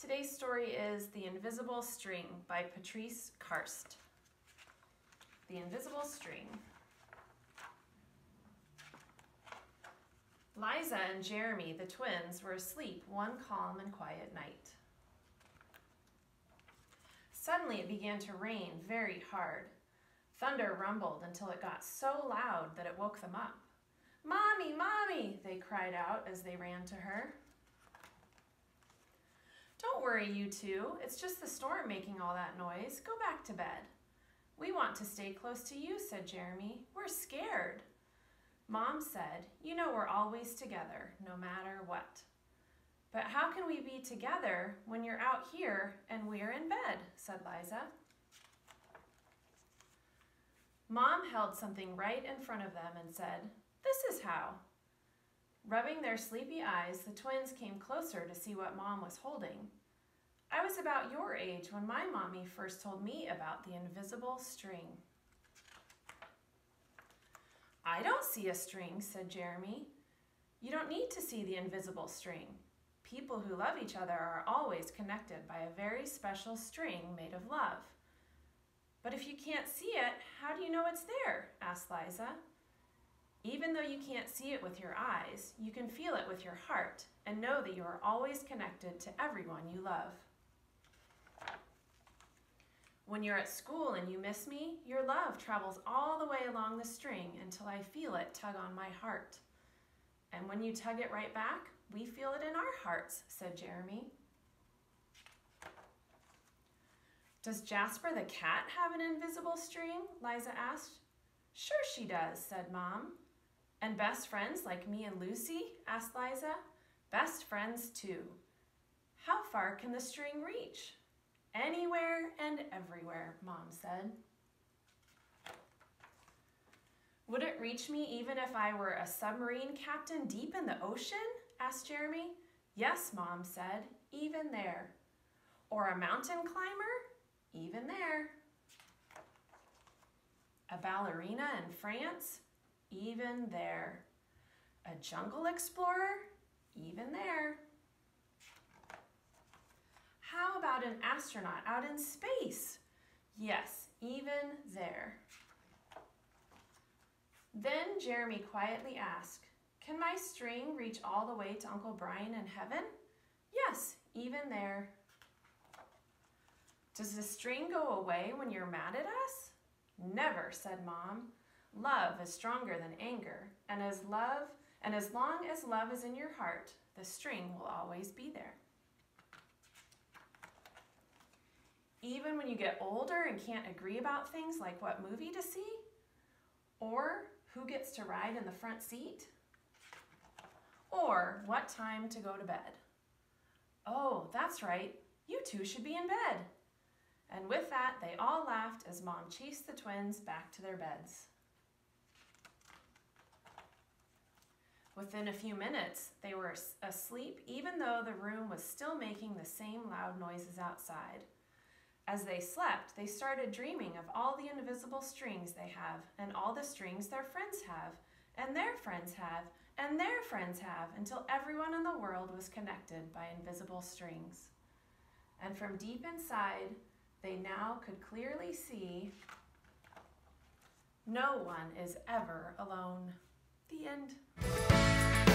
Today's story is The Invisible String by Patrice Karst. The Invisible String. Liza and Jeremy, the twins, were asleep one calm and quiet night. Suddenly it began to rain very hard. Thunder rumbled until it got so loud that it woke them up. Mommy, Mommy, they cried out as they ran to her. Don't worry, you two. It's just the storm making all that noise. Go back to bed. We want to stay close to you, said Jeremy. We're scared. Mom said, You know we're always together, no matter what. But how can we be together when you're out here and we're in bed? said Liza. Mom held something right in front of them and said, This is how. Rubbing their sleepy eyes, the twins came closer to see what Mom was holding. I was about your age when my mommy first told me about the invisible string. I don't see a string, said Jeremy. You don't need to see the invisible string. People who love each other are always connected by a very special string made of love. But if you can't see it, how do you know it's there? asked Liza. Even though you can't see it with your eyes, you can feel it with your heart and know that you are always connected to everyone you love. When you're at school and you miss me, your love travels all the way along the string until I feel it tug on my heart. And when you tug it right back, we feel it in our hearts, said Jeremy. Does Jasper the cat have an invisible string? Liza asked. Sure she does, said Mom. And best friends like me and Lucy? asked Liza. Best friends too. How far can the string reach? Anywhere and everywhere, Mom said. Would it reach me even if I were a submarine captain deep in the ocean? asked Jeremy. Yes, Mom said, even there. Or a mountain climber? Even there. A ballerina in France? Even there. A jungle explorer? Even there. How about an astronaut out in space? Yes, even there. Then Jeremy quietly asked, Can my string reach all the way to Uncle Brian in heaven? Yes, even there. Does the string go away when you're mad at us? Never, said Mom. Love is stronger than anger, and as love and as long as love is in your heart, the string will always be there. Even when you get older and can't agree about things like what movie to see, or who gets to ride in the front seat, or what time to go to bed. Oh, that's right, you two should be in bed. And with that, they all laughed as Mom chased the twins back to their beds. Within a few minutes, they were asleep even though the room was still making the same loud noises outside. As they slept, they started dreaming of all the invisible strings they have, and all the strings their friends have, and their friends have, and their friends have, until everyone in the world was connected by invisible strings. And from deep inside, they now could clearly see no one is ever alone. The end.